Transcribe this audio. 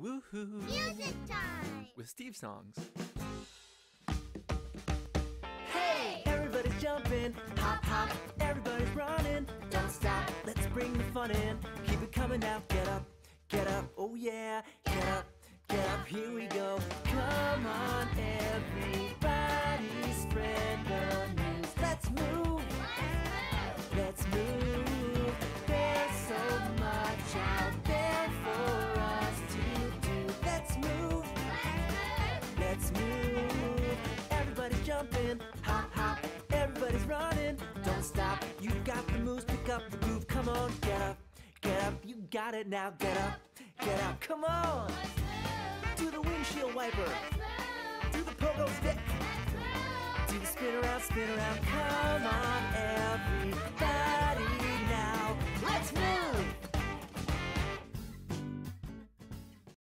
Woohoo! Music time! With Steve Songs. Hey! Everybody's jumping, hop, hop, everybody's running. Don't stop, let's bring the fun in. Keep it coming now, get up, get up, oh yeah, get up, get up, here we go. Jumping, hop, hop. Everybody's running. Don't stop. You got the moves, pick up the groove. Come on, get up, get up. You got it now. Get up, get up. Come on. Do the windshield wiper. Do the pogo stick. Do the spin around, spin around. Come on,